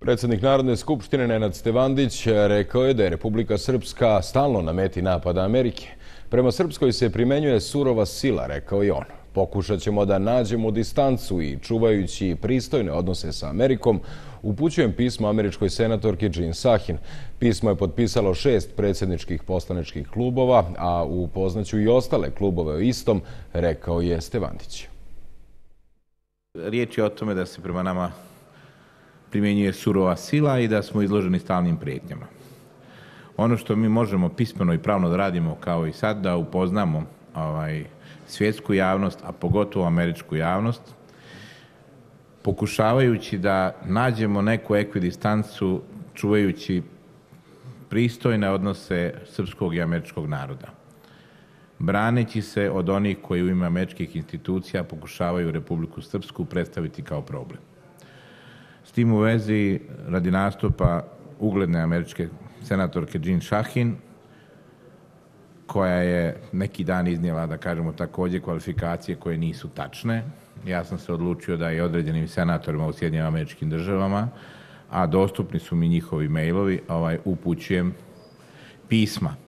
Predsednik Narodne skupštine Nenad Stevandić rekao je da je Republika Srpska stalno na meti napada Amerike. Prema Srpskoj se primenjuje surova sila, rekao je on. Pokušat ćemo da nađemo distancu i čuvajući pristojne odnose sa Amerikom, upućujem pismo američkoj senatorki Jean Sahin. Pismo je potpisalo šest predsjedničkih poslaničkih klubova, a upoznaću i ostale klubove o istom, rekao je Stevandić. Riječ je o tome da se prema nama primjenjuje surova sila i da smo izloženi stalnim prijetnjama. Ono što mi možemo pismeno i pravno da radimo kao i sad, da upoznamo ovaj, svjetsku javnost, a pogotovo američku javnost, pokušavajući da nađemo neku ekvidistancu čuvajući pristojne odnose srpskog i američkog naroda. Braneći se od onih koji u ime američkih institucija pokušavaju Republiku Srpsku predstaviti kao problem. S tim u vezi, radi nastupa ugledne američke senatorke Jean Shahin, koja je neki dan iznijela, da kažemo, takođe kvalifikacije koje nisu tačne. Ja sam se odlučio da i određenim senatorima u Sjednjim američkim državama, a dostupni su mi njihovi mailovi, ovaj, upućujem pisma.